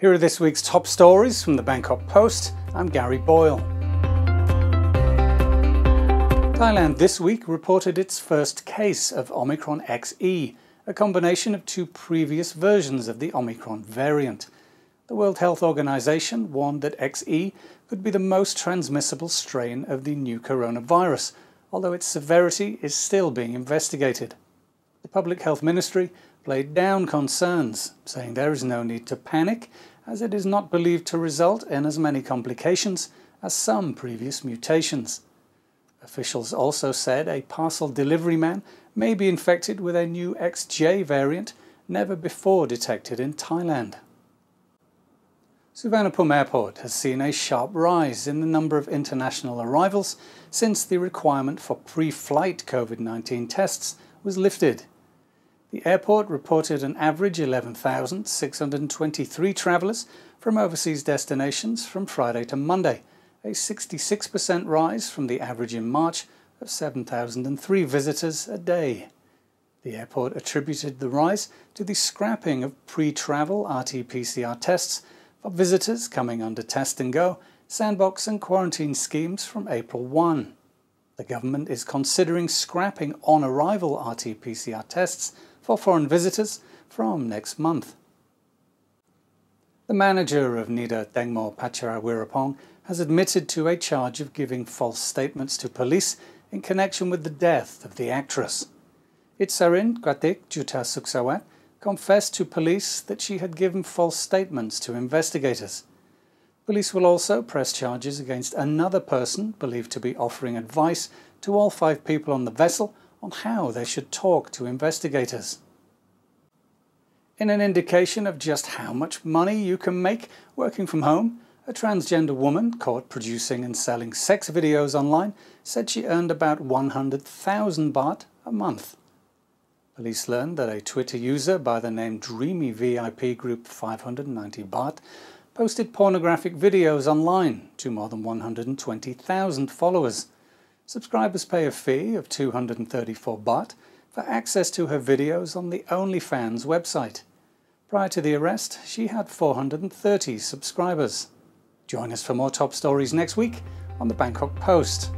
Here are this week's top stories from the Bangkok Post. I'm Gary Boyle. Thailand this week reported its first case of Omicron XE, a combination of two previous versions of the Omicron variant. The World Health Organization warned that XE could be the most transmissible strain of the new coronavirus, although its severity is still being investigated. The Public Health Ministry played down concerns, saying there is no need to panic, as it is not believed to result in as many complications as some previous mutations. Officials also said a parcel delivery man may be infected with a new XJ variant never before detected in Thailand. Suvarnabhumi Airport has seen a sharp rise in the number of international arrivals since the requirement for pre-flight COVID-19 tests was lifted. The airport reported an average 11,623 travellers from overseas destinations from Friday to Monday, a 66% rise from the average in March of 7,003 visitors a day. The airport attributed the rise to the scrapping of pre-travel RT-PCR tests for visitors coming under test and go, sandbox and quarantine schemes from April 1. The government is considering scrapping on arrival RT PCR tests for foreign visitors from next month. The manager of Nida Tangmo Patcharaveerapong has admitted to a charge of giving false statements to police in connection with the death of the actress. Itsarin Kratik Juthasuksawat confessed to police that she had given false statements to investigators. Police will also press charges against another person believed to be offering advice to all five people on the vessel on how they should talk to investigators. In an indication of just how much money you can make working from home, a transgender woman caught producing and selling sex videos online said she earned about 100,000 baht a month. Police learned that a Twitter user by the name Dreamy VIP Group 590 Baht posted pornographic videos online to more than 120,000 followers. Subscribers pay a fee of 234 baht for access to her videos on the OnlyFans website. Prior to the arrest, she had 430 subscribers. Join us for more top stories next week on the Bangkok Post.